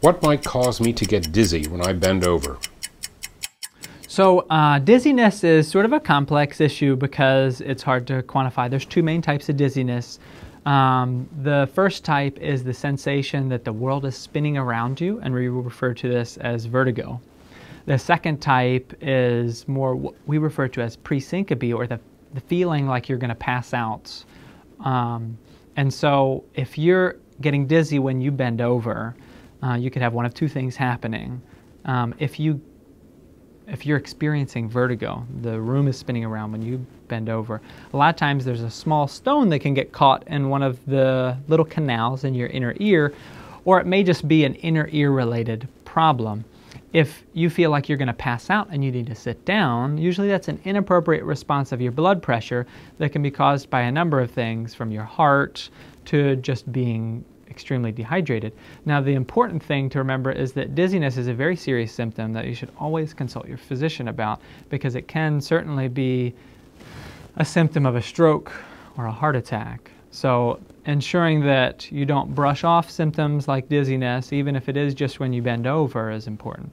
What might cause me to get dizzy when I bend over? So, uh, dizziness is sort of a complex issue because it's hard to quantify. There's two main types of dizziness. Um, the first type is the sensation that the world is spinning around you, and we refer to this as vertigo. The second type is more what we refer to as presyncope, or the, the feeling like you're going to pass out. Um, and so, if you're getting dizzy when you bend over, uh, you could have one of two things happening. Um, if you if you're experiencing vertigo, the room is spinning around when you bend over. A lot of times there's a small stone that can get caught in one of the little canals in your inner ear, or it may just be an inner ear related problem. If you feel like you're going to pass out and you need to sit down, usually that's an inappropriate response of your blood pressure that can be caused by a number of things from your heart to just being extremely dehydrated. Now, the important thing to remember is that dizziness is a very serious symptom that you should always consult your physician about because it can certainly be a symptom of a stroke or a heart attack. So, ensuring that you don't brush off symptoms like dizziness, even if it is just when you bend over, is important.